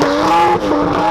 Thank you.